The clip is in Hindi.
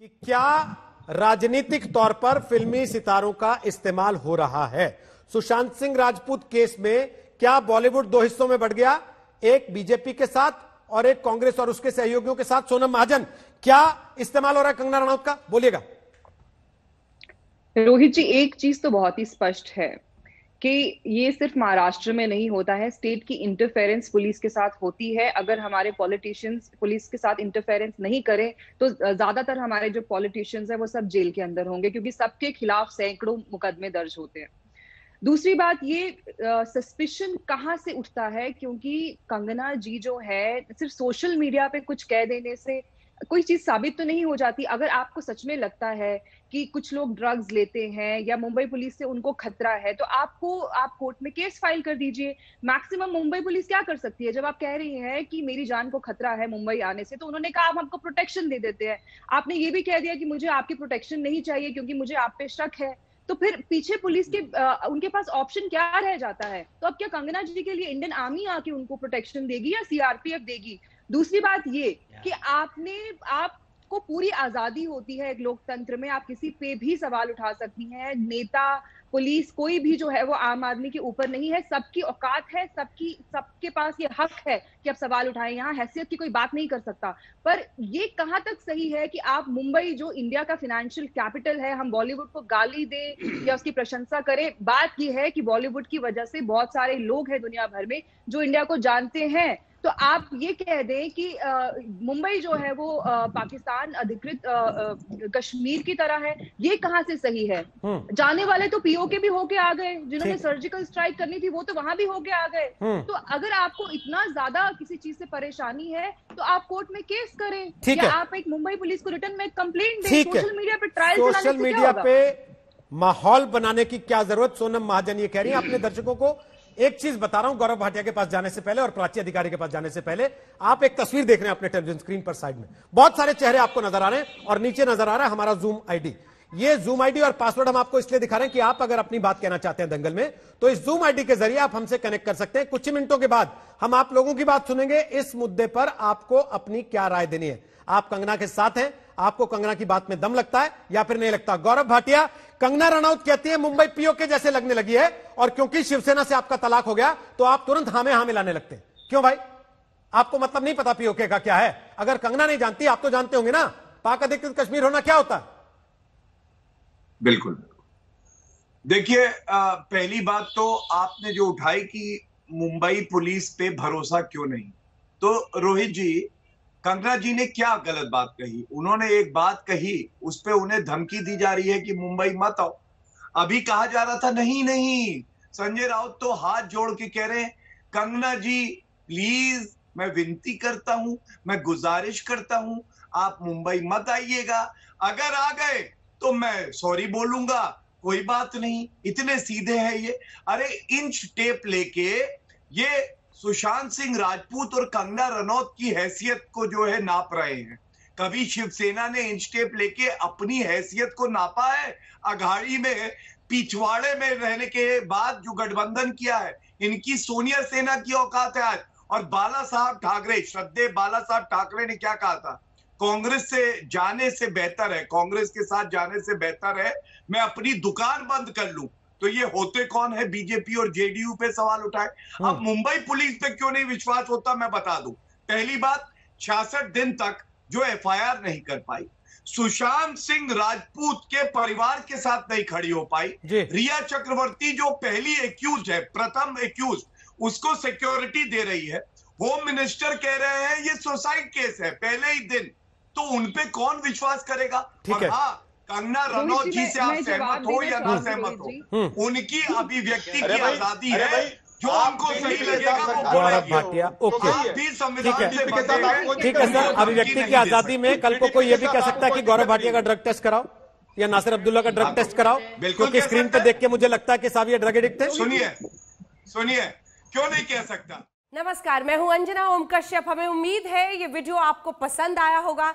कि क्या राजनीतिक तौर पर फिल्मी सितारों का इस्तेमाल हो रहा है? सुशांत सिंह राजपूत केस में क्या बॉलीवुड दो हिस्सों में बढ़ गया? एक बीजेपी के साथ और एक कांग्रेस और उसके सहयोगियों के साथ। सोनम महाजन, क्या इस्तेमाल हो रहा है कंगना रनौत का? बोलिएगा। रोहित जी, एक चीज़ तो बहुत ही स्पष्ट है। कि ये सिर्फ़ महाराष्ट्र में नहीं होता है स्टेट की इंटरफेरेंस पुलिस के साथ होती है। अगर हमारे पॉलिटिशियंस पुलिस के साथ इंटरफेरेंस नहीं करें तो ज़्यादातर हमारे जो पॉलिटिशियंस है, वो सब जेल के अंदर होंगे, क्योंकि सबके खिलाफ सैकड़ों मुकदमे दर्ज होते हैं। दूसरी बात ये सस्पिशन कहाँ से उठता है? क्योंकि कंगना जी जो है, सिर्फ़ सोशल मीडिया पे कुछ कह देने से कोई चीज़ साबित तो नहीं हो जाती। अगर आपको सच में लगता है कि कुछ लोग ड्रग्स लेते हैं या मुंबई पुलिस से उनको खतरा है तो आपको आप कोर्ट में केस फ़ाइल कर दीजिए। मैक्सिमम मुंबई पुलिस क्या कर सकती है? जब आप कह रही हैं कि मेरी जान को खतरा है मुंबई आने से तो उन्होंने कहा हम आपको प्रोटेक्शन दे देते हैं। आपने ये भी कह दिया कि मुझे आपकी प्रोटेक्शन नहीं चाहिए क्योंकि मुझे आप पे शक है। तो फिर पीछे पुलिस के आ, उनके पास ऑप्शन क्या रह जाता है? तो अब क्या कंगना जी के लिए इंडियन आर्मी आके उनको प्रोटेक्शन देगी या सीआरपीएफ देगी? दूसरी बात ये कि आपने आप को पूरी आज़ादी होती है एक लोकतंत्र में, आप किसी पे भी सवाल उठा सकती हैं, नेता, पुलिस, कोई भी जो है वो आम आदमी के ऊपर नहीं है, सबकी औकात है, सबकी, सबके पास ये हक है कि आप सवाल उठाएँ, यहाँ हैसियत की कोई बात नहीं कर सकता। पर ये कहाँ तक सही है कि आप मुंबई, जो इंडिया का फाइनेंशियल कैपिटल है, हम बॉलीवुड को गाली दे या उसकी प्रशंसा करें, बात ये है कि बॉलीवुड की वजह से बहुत सारे लोग हैं दुनिया भर में जो इंडिया को जानते हैं। तो आप ये कह दें कि मुंबई जो है वो पाकिस्तान अधिकृत कश्मीर की तरह है। ये कहाँ से सही है? हम्म। जाने वाले तो पीओके भी होके आ गए। जिन्होंने सर्जिकल स्ट्राइक करनी थी वो तो वहाँ भी होके आ गए। हम्म। तो अगर आपको इतना ज़्यादा किसी चीज़ से परेशानी है तो आप कोर्ट में केस करें। या आप एक मुंबई पुलिस को रिटर्न में कंप्लेंट दें। सोशल मीडिया पे ट्रायल सोशल मीडिया पे माहौल बनाने की क्या ज़रूरत? सोनम महाजन ये कह रही है अपने दर्शकों को। एक चीज़ बता रहा हूँ, गौरव भाटिया के पास जाने से पहले और प्राची अधिकारी के पास जाने से पहले, आप एक तस्वीर देख रहे हैं अपने टेलीविज़न स्क्रीन पर साइड में। बहुत सारे चेहरे आपको नज़र आ रहे हैं और नीचे नज़र आ रहा है हमारा जूम आईडी ये जूम आईडी और पासवर्ड हम आपको इसलिए दिखा रहे हैं कि आप अगर अपनी बात कहना चाहते हैं दंगल में तो इस जूम आईडी के ज़रिए आप हमसे कनेक्ट कर सकते हैं। कुछ ही मिनटों के बाद हम आप लोगों की बात सुनेंगे। इस मुद्दे पर आपको अपनी क्या राय देनी है। आप कंगना के साथ हैं आपको कंगना की बात में दम लगता है या फिर नहीं लगता? गौरव भाटिया, कंगना रनौत कहती है, मुंबई पीओ के जैसे लगने लगी है और क्योंकि शिवसेना से आपका तलाक हो गया तो आप तुरंत हामे हामे लाने लगते हैं। क्यों भाई? आपको मतलब नहीं पता पीओके का क्या है। अगर कंगना नहीं जानती, आप तो जानते होंगे ना। पाक अधिकृत कश्मीर होना क्या होता? है बिल्कुल। देखिए पहली बात तो आपने जो उठाई कि मुंबई पुलिस पे भरोसा क्यों नहीं? तो रोहित जी कंगना जी ने क्या गलत बात कही? उन्होंने एक बात कही, उस पर उन्हें धमकी दी जा रही है कि मुंबई मत आओ। अभी कहा जा रहा था, नहीं नहीं, संजय राउत तो हाथ जोड़ के कह रहे हैं, कंगना जी प्लीज़ मैं विनती करता हूँ, मैं गुजारिश करता हूँ, आप मुंबई मत आइएगा। अगर आ गए तो मैं सॉरी बोलूँगा, कोई बात नहीं, इतने सीधे हैं ये। अरे इंच टेप लेके ये सुशांत सिंह राजपूत और कंगना रनौत की हैसियत को जो है नाप रहे हैं। कभी शिवसेना ने इंचटेप लेके अपनी हैसियत को नापा है। अघाड़ी में, पिछवाड़े में रहने के बाद जो गठबंधन किया है, इनकी सोनिया सेना की औकात है आज। और बाला साहब ठाकरे श्रद्धे बाला साहब ठाकरे ने क्या कहा था? कांग्रेस से जाने से बेहतर है, कांग्रेस के साथ जाने से बेहतर है। मैं अपनी दुकान बंद कर लूँ। तो ये होते कौन है? बीजेपी और जेडीयू पे सवाल उठाए। अब हाँ। मुंबई पुलिस पे क्यों नहीं विश्वास होता? मैं बता दूँ। पहली बात छियासठ दिन तक जो एफआईआर नहीं कर पाई। सुशांत सिंह राजपूत के परिवार के साथ नहीं खड़ी हो पाई। रिया चक्रवर्ती जो पहली एक्यूज है प्रथम एक्यूज उसको सिक्योरिटी दे रही है। होम मिनिस्टर कह रहे हैं ये सुसाइड केस है पहले ही दिन। तो उनपे कौन विश्वास करेगा? और हाँ कंगना रनौत जी से आप सहमत हो या ना सहमत हो? हम्म। उनकी अभिव्यक्ति की आज़ादी है जो आपको सही लगेगा गौरव भाटिया ओके। ठीक है। ठीक है सर अभिव्यक्ति की आज़ादी में कल को कोई ये भी कह सकता है कि गौरव भाटिया का ड्रग टेस्ट कराओ या नासिर अब्दुल्ला का ड्रग टेस्ट कराओ? क्योंकि स्क्रीन पे देख के मुझे लगता है कि साहब ये ड्रग एडिक्ट है। सुनिए सुनिए क्यों नहीं कह सकता? नमस्कार मैं हूँ अंजना ओम कश्यप हमें उम्मीद है ये वीडियो आपको पसंद आया होगा।